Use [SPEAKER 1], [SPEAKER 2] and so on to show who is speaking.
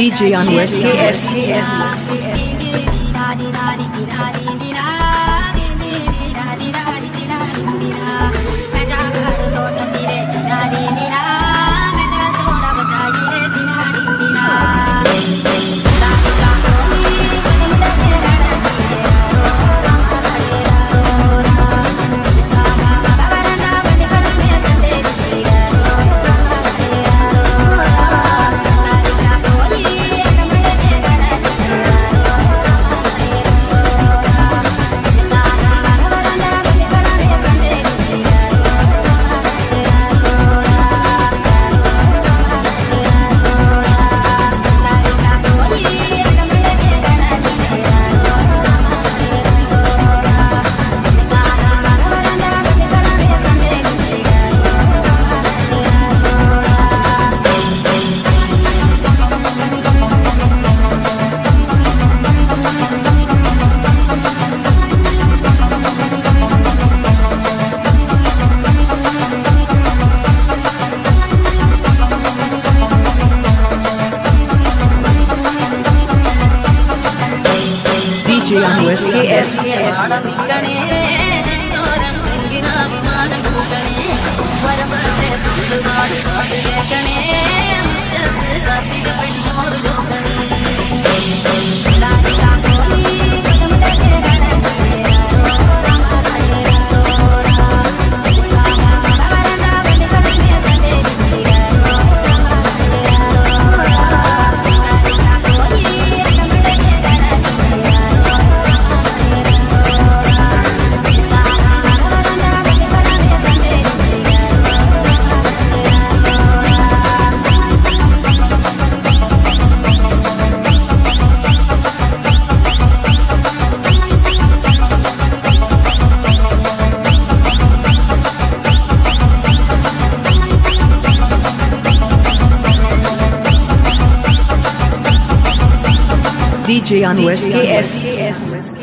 [SPEAKER 1] DJ on KS. SKS. DJ on SKS. DJ on SKS.